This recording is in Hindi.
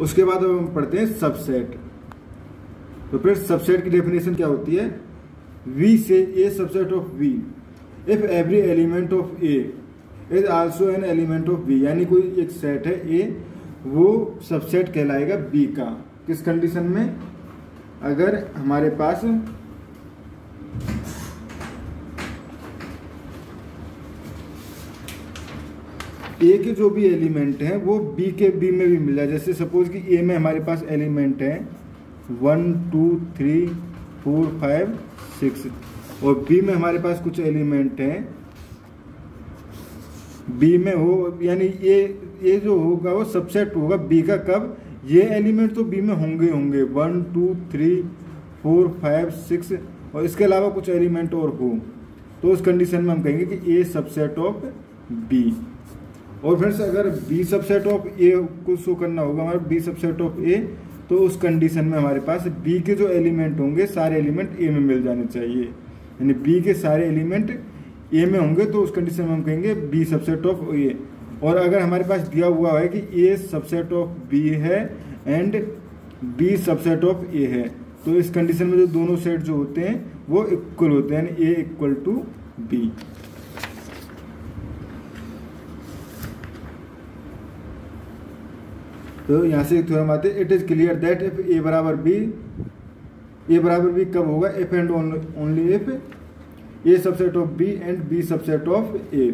उसके बाद अब हम पढ़ते हैं सबसेट तो फिर सबसेट की डेफिनेशन क्या होती है? We say A subset of B if every element of A is also an element of B यानी कोई एक सेट है ए वो सबसेट कहलाएगा बी का। किस कंडीशन में? अगर हमारे पास ए के जो भी एलिमेंट हैं, वो बी के बी में भी मिल जाए। जैसे सपोज़ कि ए में हमारे पास एलिमेंट है one two three four five six और बी में हमारे पास कुछ एलिमेंट हैं। बी में हो, यानी ये ये जो होगा, वो सबसेट होगा बी का कब? ये एलिमेंट तो बी में होंगे होंगे। One two three four five six और इसके अलावा कुछ एलिमेंट और हो। तो उस कंडीशन में हम कहेंगे कि ए सबसेट ऑफ़ बी और फ्रेंड्स अगर बी सबसेट ऑफ़ ए को शो करना होगा हमारा बी सबसेट ऑफ़ ए तो उस कंडीशन में हमारे पास बी के जो एलिमेंट होंगे, सारे एलिमेंट ए में मिल जाने चाहिए। यानी बी के सारे एलिमेंट ए में होंगे तो उस कंडीशन में हम कहेंगे बी सबसेट ऑफ़ ए और अगर हमारे पास दिया हुआ है कि ए सबसेट ऑफ़ बी है and B subset of A है तो इस कंडीशन में जो दोनों सेट जो होते हैं, वो इक्वल होते हैं ए इक्वल टू बी तो यहाँ से थ्योरम आते it is clear that if A बराबर बी ए बराबर बी कब होगा? If and only if A subset of B and B subset of A